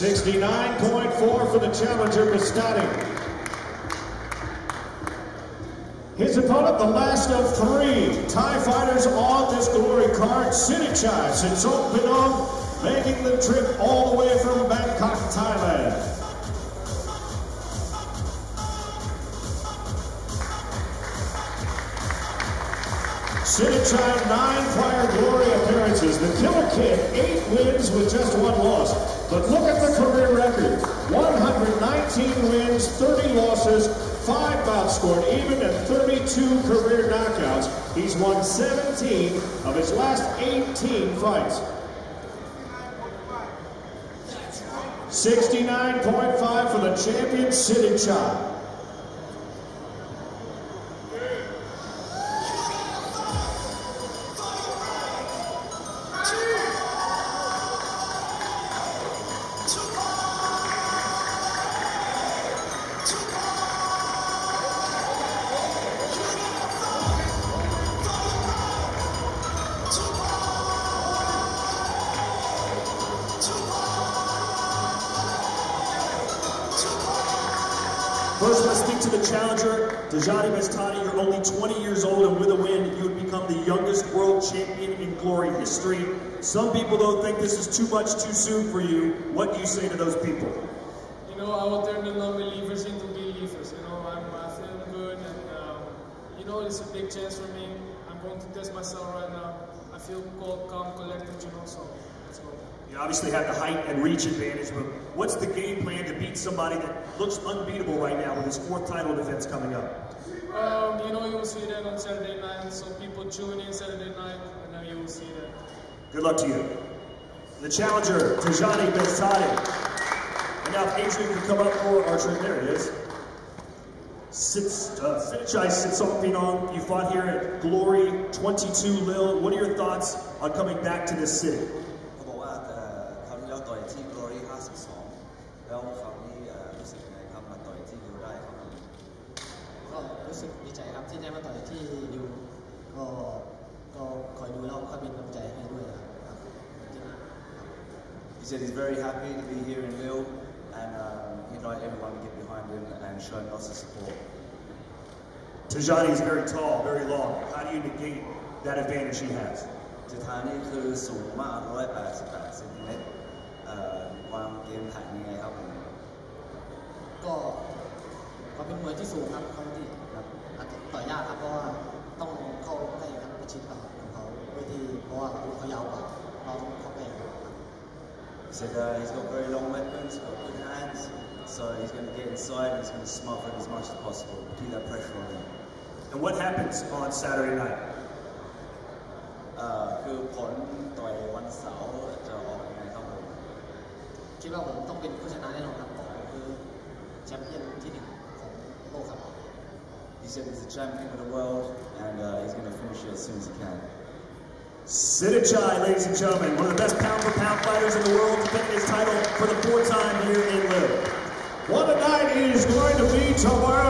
69.4 for the challenger, Beztati. His opponent, the last of three Thai fighters on this glory card, Sinichai Sitsok Pinong, making the trip all the way from Bangkok, Thailand. Sitthichai, nine prior glory appearances. The Killer Kid, eight wins with just one loss. But look at the career record. 119 wins, 30 losses, five bouts scored even, and 32 career knockouts. He's won 17 of his last 18 fights. 69.5 for the champion, Sitthichai. First, let's speak to the challenger, Tyjani Beztati. You're only 20 years old, and with a win, you would become the youngest world champion in glory history. Some people don't think this is too much too soon for you. What do you say to those people? You know, I will turn the non-believers into believers. You know, I'm I feel good, and um, you know, it's a big chance for me. I'm going to test myself right now. I feel calm, collected. You know, so. You obviously have the height and reach advantage, but what's the game plan to beat somebody that looks unbeatable right now with his fourth title defense coming up? Um, you know, you will see that on Saturday night. So people tune in Saturday night, and then you will see that. Good luck to you. The challenger, Tyjani Beztati. And now if Adrian can come up for our trip, there he is. Sits, uh, Sitthichai Sitsongpeenong, you fought here at Glory 22 Lille. What are your thoughts on coming back to this city? He said he's very happy to be here in Lille and um, he'd like everyone to get behind him and show him lots of support. Tyjani is very tall, very long. How do you negate that advantage he has? จุธานี่คือสูงมาก188เซนติเมตรวางเกมแผน เขาเป็นมวยที่สูงครับเขาที่แบบอาจจะต่อยยากครับเพราะว่าต้องเข้าใกล้ครับประชิดกับของเขาเพื่อที่เพราะว่าอาวุธเขายาวกว่าเราต้องเข้าใกล้ครับ He said uh, he's got very long weapons, got good hands, so he's going to get inside and he's going to smother it as much as possible, keep that pressure on him. And what happens on Saturday night? เอ่อคือผลต่อยวันเสาร์จะออกยังไงครับผมคิดว่าผมต้องเป็นผู้ชนะแน่นอนครับเพราะผมคือแชมป์เปี้ยน said he's the champion of the world and uh, he's going to finish it as soon as he can. Sitthichai, ladies and gentlemen, one of the best pound for pound fighters in the world, defending his title for the fourth time here in Lille. What a night it is going to be tomorrow night. Glory 53